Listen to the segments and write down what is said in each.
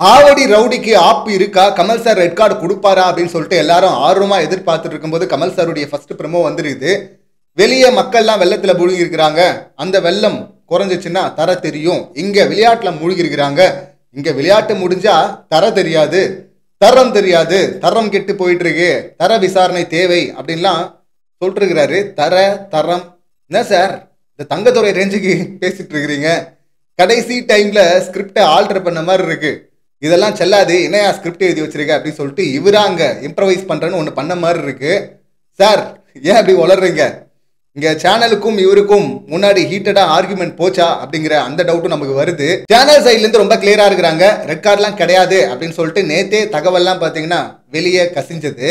ஆவடி ரவுடிக்கு ஆப்பு இருக்கா? Kamal sir red card கொடுப்பாரா அப்படின்னு சொல்லிட்டு எல்லாரும் ஆர்வமாக எதிர்பார்த்துட்டு இருக்கும்போது கமல் சாருடைய ஃபர்ஸ்ட் ப்ரமோ வந்துருக்குது. வெளியே மக்கள்லாம் வெள்ளத்தில் மூழ்கி இருக்கிறாங்க. அந்த வெள்ளம் குறைஞ்சிச்சுன்னா தர தெரியும். இங்கே விளையாட்டில் மூழ்கி இருக்கிறாங்க. விளையாட்டு முடிஞ்சா தர தெரியாது. தரம் தெரியாது. தரம் கெட்டு போயிட்டு இருக்கு தர விசாரணை தேவை அப்படின்லாம் சொல்லிட்டுருக்கிறாரு தர தரம். என்ன சார் இந்த தங்கத்துறை ரேஞ்சுக்கு பேசிட்டு இருக்கிறீங்க. கடைசி டைம்ல ஸ்கிரிப்டை ஆல்டர் பண்ண மாதிரி இருக்குது இதெல்லாம் செல்லாது என்னையா ஸ்கிரிப்ட் எழுதி வச்சிருக்க அப்படின்னு சொல்லிட்டு இவராங்க இம்ப்ரவைஸ் பண்ணுறேன்னு ஒன்று பண்ண மாதிரி இருக்கு. சார் ஏன் அப்படி வளர்றீங்க இங்கே சேனலுக்கும் இவருக்கும் முன்னாடி ஹீட்டடாக ஆர்குமெண்ட் போச்சா அப்படிங்கிற அந்த டவுட்டும் நமக்கு வருது. சேனல் சைட்லேருந்து ரொம்ப கிளியராக இருக்கிறாங்க. ரெட் கார்ட்லாம் கிடையாது அப்படின்னு சொல்லிட்டு நேத்தே தகவல்லாம் பார்த்தீங்கன்னா வெளியே கசிஞ்சது.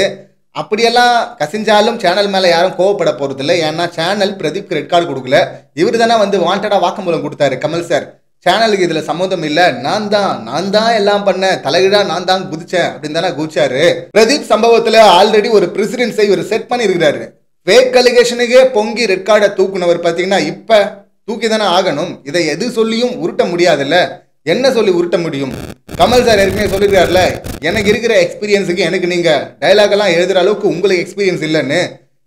அப்படியெல்லாம் கசிஞ்சாலும் சேனல் மேலே யாரும் கோவப்பட போகிறதில்ல ஏன்னா சேனல் பிரதீப்க்கு ரெட் கார்டு கொடுக்கல. இவர் தானே வந்து வாண்டடாக வாக்குமூலம் கொடுத்தாரு கமல் சார் சேனலுக்கு இதில் சம்மந்தம் இல்லை. நான் தான் நான் தான் எல்லாம் பண்ணேன் தலைகீழா நான் தான் குதிச்சேன் அப்படின்னு தானே குதிச்சாரு. பிரதீப் சம்பவத்தில் ஆல்ரெடி ஒரு பிரசிடென்ஸை இவர் செட் பண்ணியிருக்கிறாரு. ஃபேக் அலிகேஷனுக்கே பொங்கி ரெட் கார்டை தூக்குனவர் பார்த்தீங்கன்னா இப்போ தூக்கி தானே ஆகணும். இதை எது சொல்லியும் உருட்ட முடியாதுல்ல. என்ன சொல்லி உருட்ட முடியும்? கமல் சார் ஏற்கனவே சொல்லியிருக்காருல எனக்கு இருக்கிற எக்ஸ்பீரியன்ஸுக்கு எனக்கு நீங்கள் டைலாக் எல்லாம் எழுதுகிற அளவுக்கு உங்களுக்கு எக்ஸ்பீரியன்ஸ் இல்லைன்னு.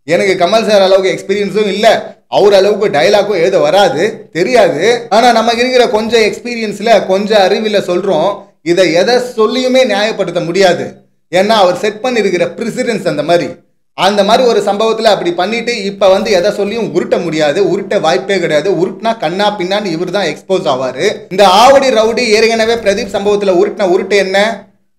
எனக்கு கமல் சார் அளவுக்கு எக்ஸ்பீரியன்ஸும் இல்லை. அவர் அளவுக்கு டைலாக்கும் எழுத வராது தெரியாது. ஆனால் நமக்கு இருக்கிற கொஞ்சம் எக்ஸ்பீரியன்ஸில் கொஞ்சம் அறிவில் சொல்கிறோம் இதை எதை சொல்லியுமே நியாயப்படுத்த முடியாது. ஏன்னா அவர் செட் பண்ணியிருக்கிற ப்ரிசிடென்ஸ் அந்த மாதிரி. அந்த மாதிரி ஒரு சம்பவத்தில் அப்படி பண்ணிட்டு இப்போ வந்து எதை சொல்லியும் உருட்ட முடியாது. உருட்ட வாய்ப்பே கிடையாது. உருட்டினா கண்ணா பின்னான்னு இவர் தான் எக்ஸ்போஸ் ஆவார். இந்த ஆவடி ரவுடி ஏற்கனவே பிரதீப் சம்பவத்தில் உருட்டின உருட்டு என்ன?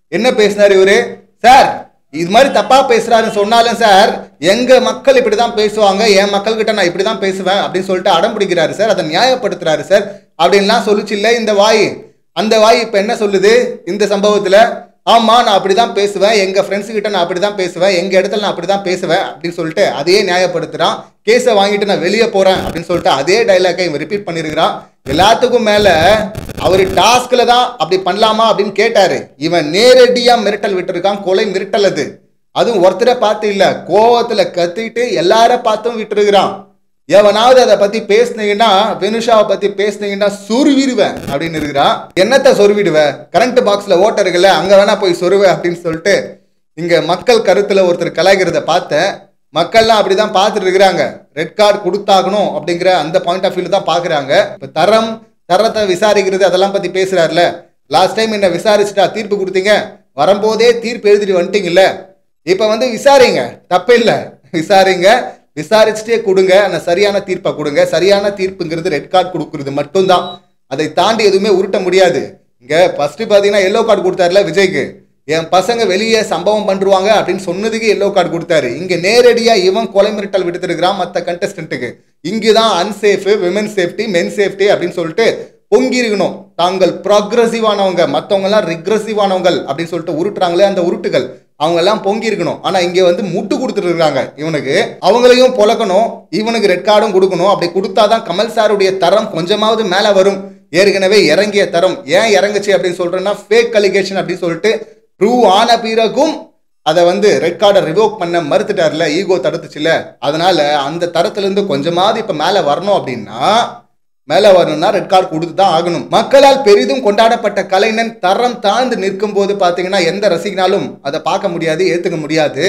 என்ன பேசினார் இவர்? சார் இது மாதிரி தப்பா பேசுறாருன்னு சொன்னாலும் சார் எங்க மக்கள் இப்படிதான் பேசுவாங்க என் மக்கள் கிட்ட நான் இப்படிதான் பேசுவேன் அப்படின்னு சொல்லிட்டு அடம் பிடிக்கிறாரு சார் அதை நியாயப்படுத்துறாரு சார். அப்படின்லாம் சொல்லிச்சு இல்லை இந்த வாய். அந்த வாய் இப்ப என்ன சொல்லுது? இந்த சம்பவத்துல ஆமா நான் அப்படிதான் பேசுவேன் எங்க ஃப்ரெண்ட்ஸ் கிட்ட நான் அப்படிதான் பேசுவேன் எங்க இடத்துல நான் அப்படிதான் பேசுவேன் அப்படின்னு சொல்லிட்டு அதையே நியாயப்படுத்துறான். கேஸை வாங்கிட்டு நான் வெளியே போறேன் அப்படின்னு சொல்லிட்டு அதே டைலாக்கை இவன் ரிப்பீட் பண்ணிருக்கிறான். எல்லாத்துக்கும் மேல அவர் டாஸ்க்ல தான் அப்படி பண்ணலாமா அப்படின்னு கேட்டாரு. இவன் நேரடியா மிரட்டல் விட்டுருக்கான் கொலை மிரட்டல் அது. அதுவும் ஒருத்தரை பார்த்து இல்ல கோவத்துல கத்திட்டு எல்லார பார்த்தும் விட்டுருக்கிறான். எவனாவது அதை பத்தி பேசுனீங்கன்னா வெனுஷாவை பத்தி பேசுனீங்கன்னா சொருவிடுவேன் அப்படின்னு இருக்கிறான். என்னத்த சொருவிடுவேன் கரண்ட் பாக்ஸ்ல ஓட்ட இருக்குல்ல அங்க வேணா போய் சொருவேன் அப்படின்னு சொல்லிட்டு இங்க மக்கள் கருத்துல ஒருத்தர் கலாய்க்கிறத பார்த்தேன் மக்கள்லாம் அப்படிதான் பார்த்துட்டு இருக்கிறாங்க. ரெட் கார்டு கொடுத்தாகணும் அப்படிங்கிற அந்த பாயிண்ட் ஆஃப் வியூல தான் பார்க்குறாங்க. இப்போ தரம் தரத்தை விசாரிக்கிறது அதெல்லாம் பற்றி பேசுகிறாருல லாஸ்ட் டைம் என்ன விசாரிச்சுட்டா தீர்ப்பு கொடுத்தீங்க. வரும்போதே தீர்ப்பு எழுதிட்டு வந்துட்டீங்கல்ல. இப்போ வந்து விசாரிங்க. தப்பு இல்லை. விசாரிங்க. விசாரிச்சுட்டே கொடுங்க. அந்த சரியான தீர்ப்பை கொடுங்க. சரியான தீர்ப்புங்கிறது ரெட் கார்டு கொடுக்கறது மட்டும்தான். அதை தாண்டி எதுவுமே உருட்ட முடியாது. இங்கே ஃபஸ்ட்டு பார்த்தீங்கன்னா எல்லோ கார்டு கொடுத்தாருல விஜய்க்கு. என் பசங்க வெளியே சம்பவம் பண்ணுவாங்க அப்படின்னு சொன்னதுக்கு எல்லோ கார்டு கொடுத்தாரு. இங்கே நேரடியாக இவன் கொலை மிரட்டல் விடுத்திருக்கிறான் மற்ற கண்டஸ்டன்ட்டுக்கு இங்குதான் unsafe women safety men safety அப்படின்னு சொல்லிட்டு பொங்கி இருக்கணும் தாங்கள் ப்ராக்ரஸிவானவங்க மற்றவங்கலாம் ரிக்ரஸிவானவங்க அப்படின்னு சொல்லிட்டு உருட்டுறாங்களே அந்த உருட்டுகள். அவங்க எல்லாம் பொங்கி இருக்கணும் ஆனா இங்க வந்து முட்டு கொடுத்துட்டு இருக்காங்க இவனுக்கு. அவங்களையும் பொழக்கணும். இவனுக்கு ரெட் கார்டும் கொடுக்கணும். அப்படி கொடுத்தாதான் கமல் சாருடைய தரம் கொஞ்சமாவது மேல வரும். ஏற்கனவே இறங்கிய தரம். ஏன் இறங்குச்சு அப்படின்னு சொல்றேன்னா ஃபேக் அலிகேஷன் அப்படின்னு சொல்லிட்டு ப்ரூவ் ஆன பிறகும் அதை வந்து ரெட் கார்டை ரிவோக் பண்ண மறுத்துட்டார்ல ஈகோ தடுத்துச்சுல. அதனால அந்த தரத்துலேருந்து கொஞ்சமாவது இப்போ மேலே வரணும் அப்படின்னா மேலே வரணும்னா ரெட் கார்டு கொடுத்து தான் ஆகணும். மக்களால் பெரிதும் கொண்டாடப்பட்ட கலைஞன் தரம் தாழ்ந்து நிற்கும் போது பார்த்தீங்கன்னா எந்த ரசிகனாலும் அதை பார்க்க முடியாது ஏற்றுக்க முடியாது.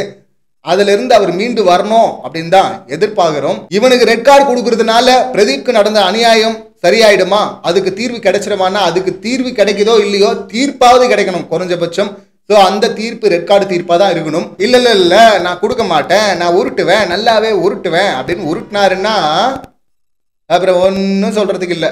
அதுல இருந்து அவர் மீண்டு வரணும் அப்படின்னு தான் எதிர்பார்க்கிறோம். இவனுக்கு ரெட் கார்டு கொடுக்கறதுனால பிரதீப்க்கு நடந்த அநியாயம் சரியாயிடுமா? அதுக்கு தீர்வு கிடைச்சிருமானா அதுக்கு தீர்வு கிடைக்குதோ இல்லையோ? தீர்ப்பாவது கிடைக்கணும் குறைஞ்சபட்சம். ஸோ அந்த தீர்ப்பு ரெட் கார்டு தீர்ப்பாக தான் இருக்கணும். இல்லை இல்லை இல்லை நான் கொடுக்க மாட்டேன். நான் உருட்டுவேன். நல்லாவே உருட்டுவேன் அப்படின்னு உருட்டினாருன்னா அப்புறம் ஒன்றும் சொல்கிறதுக்கு இல்லை.